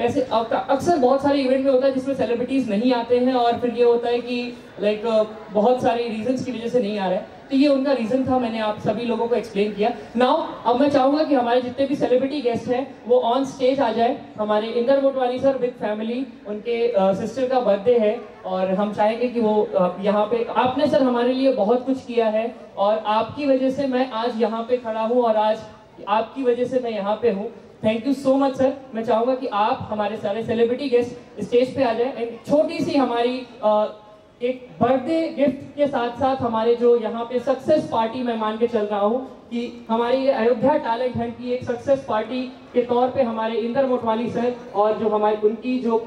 कैसे अक्सर बहुत सारे इवेंट में होता है जिसमें सेलिब्रिटीज नहीं आते हैं और फिर ये होता है कि लाइक बहुत सारे रीजंस की वजह से नहीं आ रहा तो ये उनका रीजन था, मैंने आप सभी लोगों को एक्सप्लेन किया। नाउ अब मैं चाहूँगा कि हमारे जितने भी सेलिब्रिटी गेस्ट हैं, वो ऑन स्टेज आ जाए। हमारे Inder Motwani sir with family उनके सिस्टर का बर्थडे है और हम चाहेंगे कि वो यहाँ पे, आपने सर हमारे लिए बहुत कुछ किया है और आपकी वजह से मैं आज यहाँ पे खड़ा हूँ और आज आपकी वजह से मैं यहाँ पे हूँ। Thank you so much sir मैं चाहूँगा कि आप हमारे सारे सेलिब्रिटी गेस्ट स्टेज पे आ जाए। एंड छोटी सी हमारी एक बर्थडे गिफ्ट के साथ साथ हमारे जो यहाँ पे सक्सेस पार्टी मैं मान के चल रहा हूँ कि हमारी अयोध्या टैलेंट हंट की एक सक्सेस पार्टी के तौर पे हमारे इंदर मोटवाली सर और जो हमारी, उनकी जो